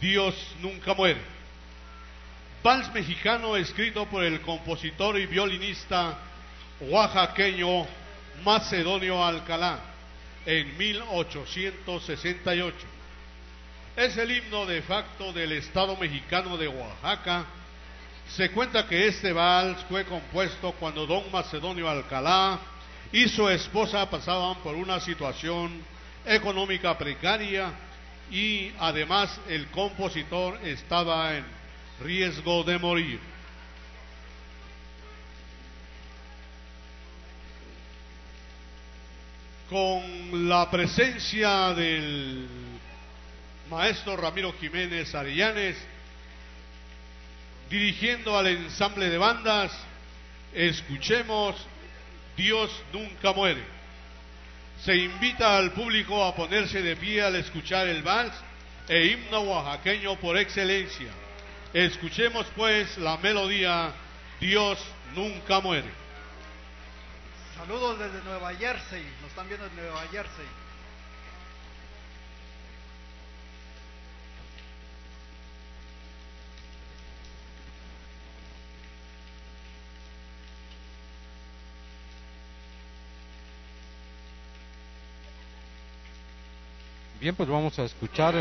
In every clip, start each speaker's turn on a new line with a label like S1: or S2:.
S1: Dios nunca muere. Vals mexicano escrito por el compositor y violinista oaxaqueño Macedonio Alcalá en 1868. Es el himno de facto del Estado mexicano de Oaxaca. Se cuenta que este vals fue compuesto cuando don Macedonio Alcalá y su esposa pasaban por una situación económica precaria y además el compositor estaba en riesgo de morir. Con la presencia del maestro Ramiro Jiménez Arellanes, dirigiendo al ensamble de bandas, escuchemos Dios nunca muere. Se invita al público a ponerse de pie al escuchar el vals e himno oaxaqueño por excelencia. Escuchemos pues la melodía Dios nunca muere.
S2: Saludos desde Nueva Jersey, nos están viendo en Nueva Jersey.
S3: Bien, pues vamos a escuchar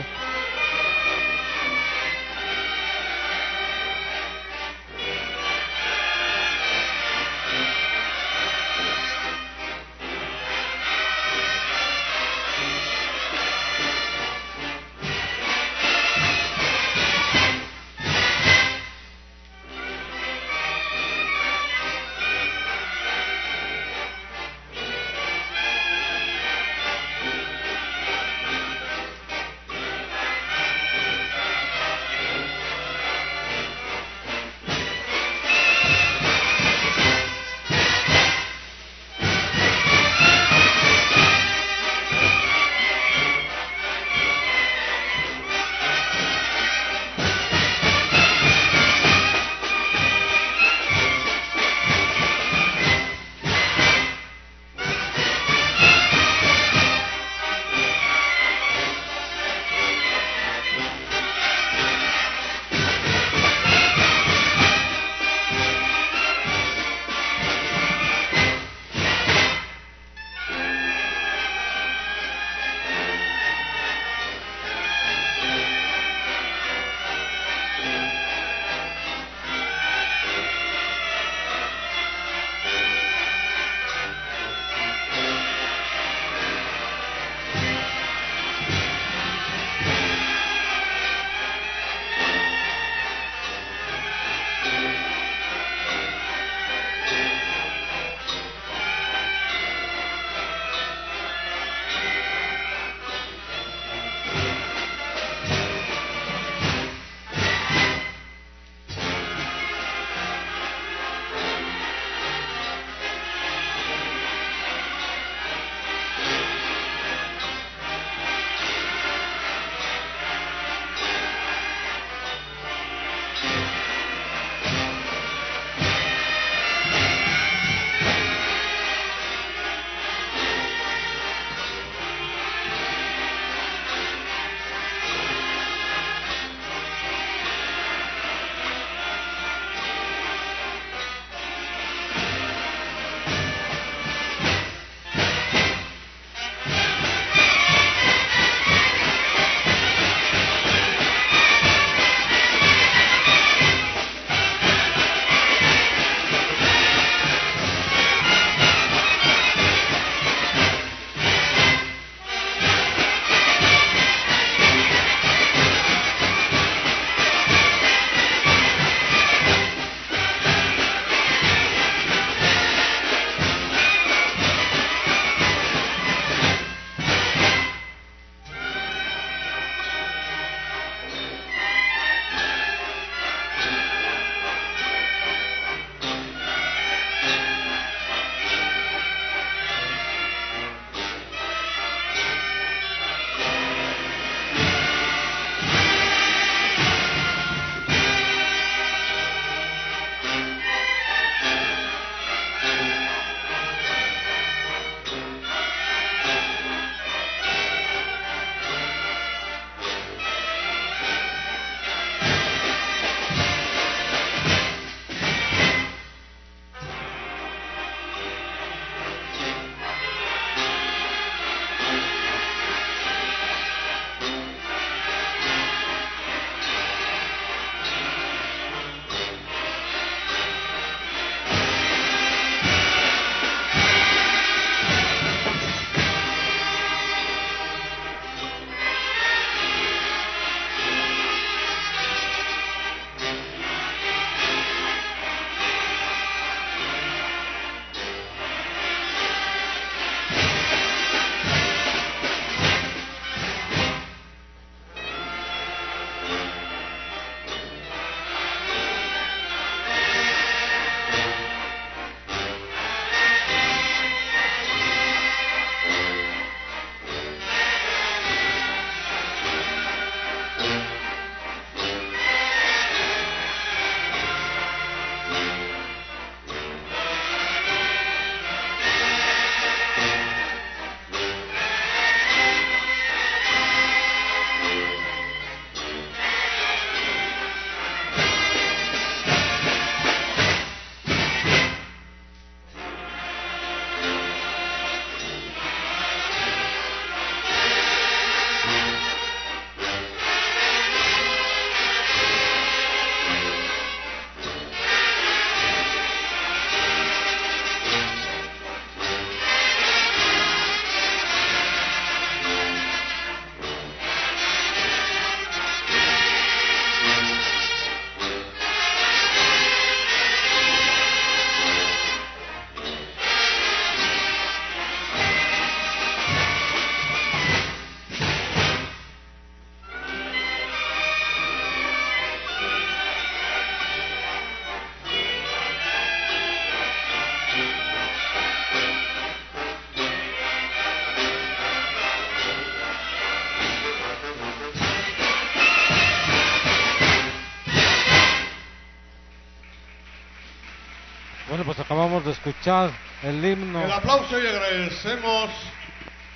S3: Bueno, pues acabamos de escuchar el himno.
S1: El aplauso y agradecemos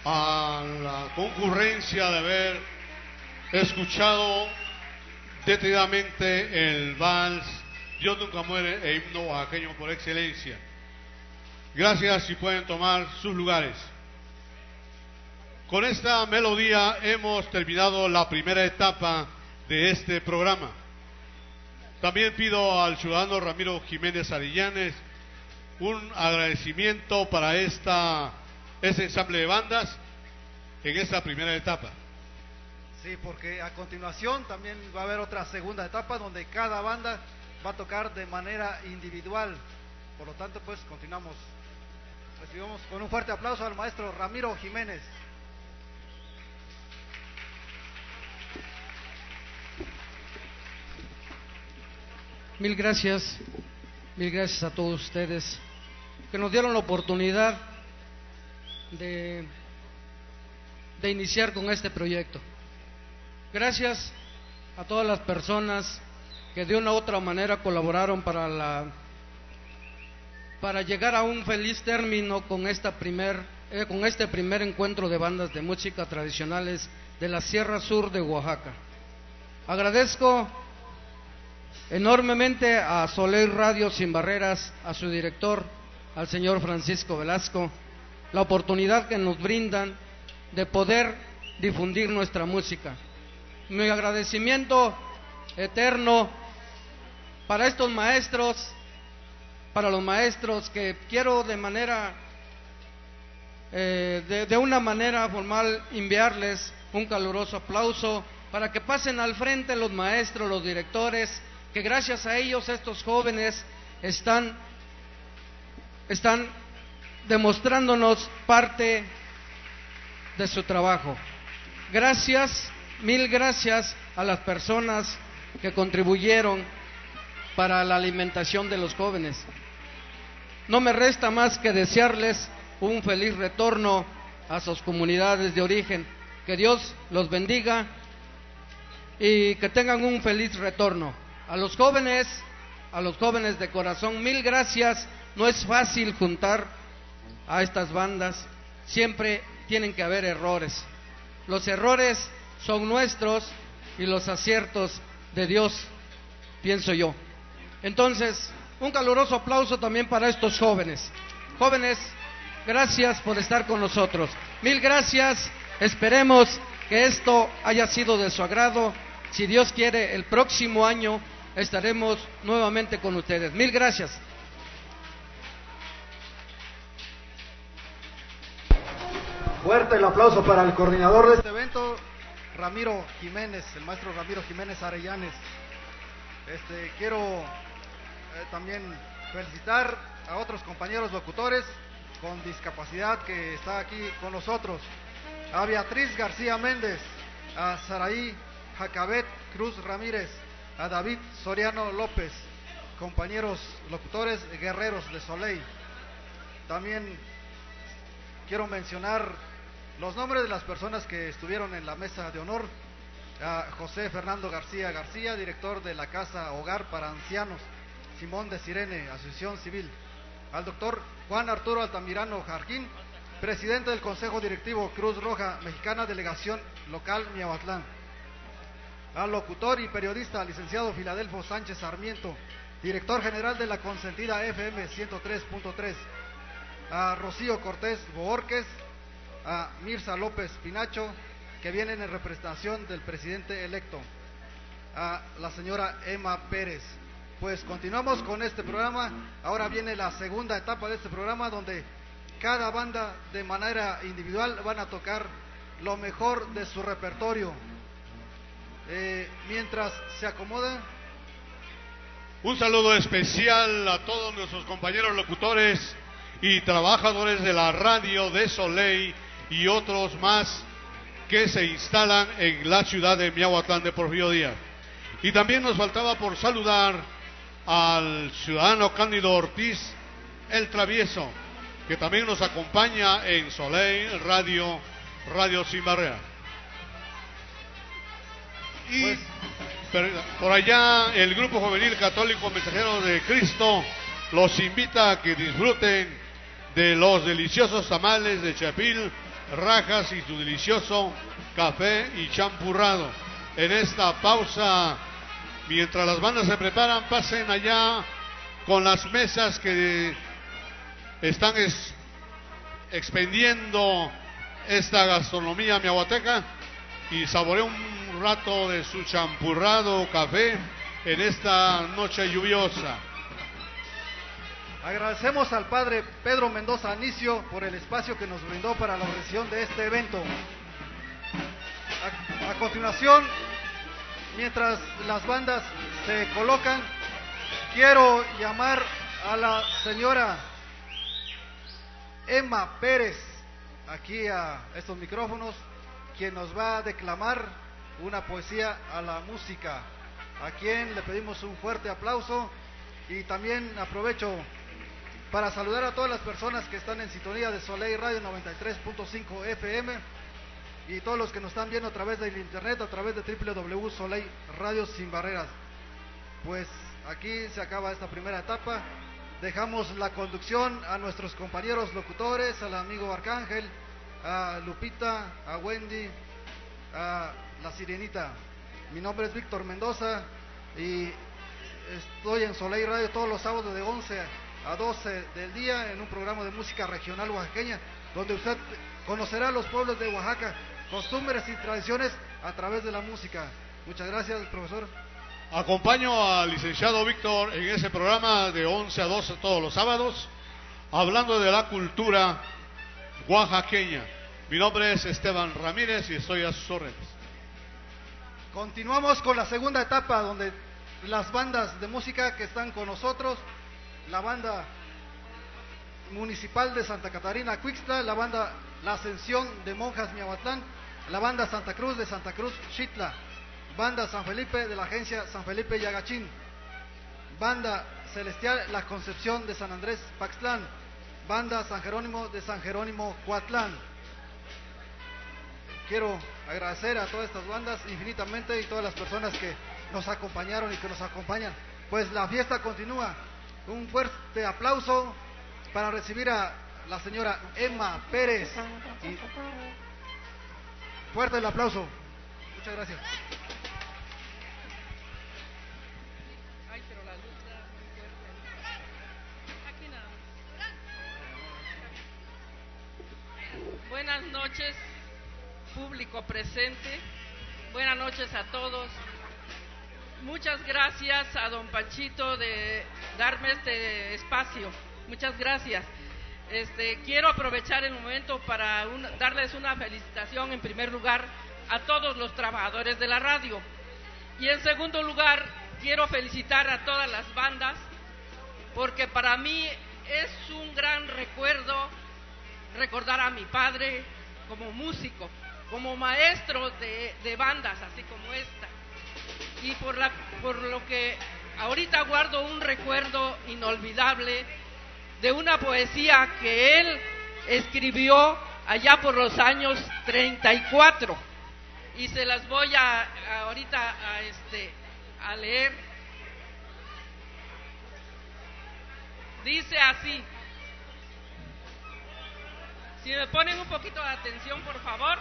S1: a la concurrencia de haber escuchado detenidamente el vals Dios nunca muere e himno oaxaqueño por excelencia. Gracias si pueden tomar sus lugares. Con esta melodía hemos terminado la primera etapa de este programa. También pido al ciudadano Ramiro Jiménez Arillanes un agradecimiento para esta, este ensamble de bandas en esta primera etapa.
S2: Sí, porque a continuación también va a haber otra segunda etapa donde cada banda va a tocar de manera individual. Por lo tanto, pues continuamos. Recibimos con un fuerte aplauso al maestro Ramiro Jiménez.
S4: Mil gracias, mil gracias a todos ustedes que nos dieron la oportunidad de, de iniciar con este proyecto. Gracias a todas las personas que de una u otra manera colaboraron para la para llegar a un feliz término con esta primer eh, con este primer encuentro de bandas de música tradicionales de la Sierra Sur de Oaxaca. Agradezco enormemente a Soleil Radio Sin Barreras, a su director, al señor Francisco Velasco, la oportunidad que nos brindan de poder difundir nuestra música. Mi agradecimiento eterno para estos maestros, para los maestros que quiero de manera, eh, de, de una manera formal enviarles un caluroso aplauso para que pasen al frente los maestros, los directores, que gracias a ellos estos jóvenes están, están demostrándonos parte de su trabajo. Gracias, mil gracias a las personas que contribuyeron para la alimentación de los jóvenes. No me resta más que desearles un feliz retorno a sus comunidades de origen. Que Dios los bendiga y que tengan un feliz retorno. A los jóvenes, a los jóvenes de corazón, mil gracias. No es fácil juntar a estas bandas. Siempre tienen que haber errores. Los errores son nuestros y los aciertos de Dios, pienso yo. Entonces, un caluroso aplauso también para estos jóvenes. Jóvenes, gracias por estar con nosotros. Mil gracias. Esperemos que esto haya sido de su agrado. Si Dios quiere, el próximo año estaremos nuevamente con ustedes. Mil gracias.
S2: Fuerte el aplauso para el coordinador de este evento, Ramiro Jiménez, el maestro Ramiro Jiménez Arellanes. Este, quiero eh, también felicitar a otros compañeros locutores con discapacidad que está aquí con nosotros. A Beatriz García Méndez, a Saraí Jacabet Cruz Ramírez, a David Soriano López, compañeros locutores guerreros de Soleil. También quiero mencionar los nombres de las personas que estuvieron en la mesa de honor. A José Fernando García García, director de la Casa Hogar para Ancianos. Simón de Sirene, Asociación Civil, al doctor Juan Arturo Altamirano Jarquín, presidente del Consejo Directivo Cruz Roja Mexicana, Delegación Local Miahuatlán, al locutor y periodista licenciado Filadelfo Sánchez Sarmiento, director general de la consentida FM 103.3, a Rocío Cortés Boorques, a Mirza López Pinacho, que vienen en representación del presidente electo, a la señora Emma Pérez, pues continuamos con este programa. Ahora viene la segunda etapa de este programa donde cada banda de manera individual van a tocar lo mejor de su repertorio. Eh, mientras se acomoda.
S1: Un saludo especial a todos nuestros compañeros locutores y trabajadores de la radio de Soleil y otros más que se instalan en la ciudad de Miahuatlán de Porfirio Díaz. Y también nos faltaba por saludar al ciudadano Cándido Ortiz, el travieso, que también nos acompaña en Soleil Radio, Radio Sin Barrera. Y
S2: Pues-
S1: por allá el Grupo Juvenil Católico Mensajero de Cristo los invita a que disfruten de los deliciosos tamales de chapil, rajas y su delicioso café y champurrado. En esta pausa, mientras las bandas se preparan, pasen allá con las mesas que están expendiendo esta gastronomía miahuateca y saboreen un rato de su champurrado café en esta noche lluviosa.
S2: Agradecemos al padre Pedro Mendoza Anicio por el espacio que nos brindó para la organización de este evento. A, a continuación, mientras las bandas se colocan, quiero llamar a la señora Emma Pérez aquí a estos micrófonos, quien nos va a declamar una poesía a la música, a quien le pedimos un fuerte aplauso y también aprovecho para saludar a todas las personas que están en sintonía de Soleil Radio 93.5 FM y todos los que nos están viendo a través del internet, a través de www Soleil Radio Sin Barreras. Pues aquí se acaba esta primera etapa. Dejamos la conducción a nuestros compañeros locutores, al amigo Arcángel, a Lupita, a Wendy, a la Sirenita. Mi nombre es Víctor Mendoza y estoy en Soleil Radio todos los sábados de 11 a 12 del día en un programa de música regional oaxaqueña, donde usted conocerá los pueblos de Oaxaca, costumbres y tradiciones a través de la música. Muchas gracias, profesor.
S1: Acompaño al licenciado Víctor en ese programa de 11 a 12 todos los sábados, hablando de la cultura oaxaqueña. Mi nombre es Esteban Ramírez y estoy a sus órdenes.
S2: Continuamos con la segunda etapa donde las bandas de música que están con nosotros, la banda municipal de Santa Catarina Cuixtla, la banda La Ascensión de Monjas Miahuatlán, la banda Santa Cruz de Santa Cruz Chitla, Banda San Felipe de la agencia San Felipe Yagachín. Banda Celestial La Concepción de San Andrés Paxtlán. Banda San Jerónimo de San Jerónimo Coatlán. Quiero agradecer a todas estas bandas infinitamente y todas las personas que nos acompañaron y que nos acompañan. Pues la fiesta continúa. Un fuerte aplauso para recibir a la señora Emma Pérez. Fuerte el aplauso. Muchas gracias.
S5: Buenas noches, público presente. Buenas noches a todos. Muchas gracias a don Panchito de darme este espacio. Muchas gracias. Este, quiero aprovechar el momento para darles una felicitación en primer lugar a todos los trabajadores de la radio. Y en segundo lugar, quiero felicitar a todas las bandas porque para mí es un gran recuerdo recordar a mi padre como músico, como maestro de, bandas, así como esta. Y por, la, por lo que ahorita guardo un recuerdo inolvidable de una poesía que él escribió allá por los años 34 y se las voy a, ahorita a este a leer. Dice así. Si me ponen un poquito de atención, por favor.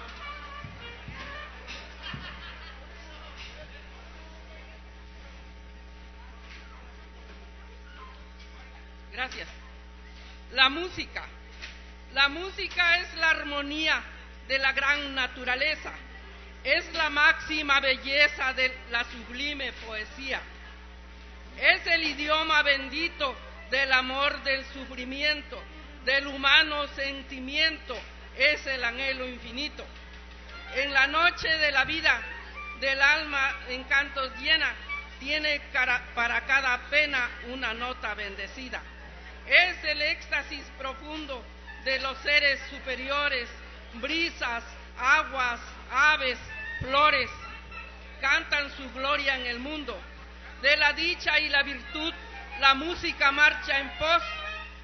S5: Gracias. La música. La música es la armonía de la gran naturaleza. Es la máxima belleza de la sublime poesía. Es el idioma bendito del amor del sufrimiento del humano sentimiento es el anhelo infinito. En la noche de la vida del alma en cantos llena, tiene para cada pena una nota bendecida. Es el éxtasis profundo de los seres superiores, brisas, aguas, aves, flores, cantan su gloria en el mundo. De la dicha y la virtud, la música marcha en pos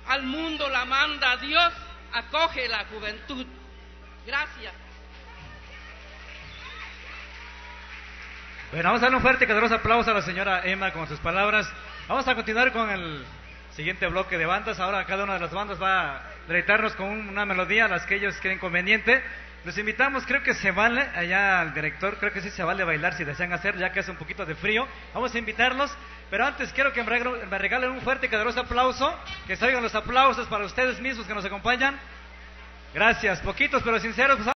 S5: al mundo la manda Dios, acoge la juventud. Gracias.
S6: Bueno, vamos a darle un fuerte y caluroso aplauso a la señora Emma con sus palabras. Vamos a continuar con el siguiente bloque de bandas. Ahora cada una de las bandas va a deleitarnos con una melodía, las que ellos creen conveniente. Los invitamos, creo que se vale, allá al director, creo que sí se vale bailar si desean hacer, ya que hace un poquito de frío. Vamos a invitarlos, pero antes quiero que me regalen un fuerte y caderoso aplauso, que salgan los aplausos para ustedes mismos que nos acompañan. Gracias, poquitos pero sinceros. Pues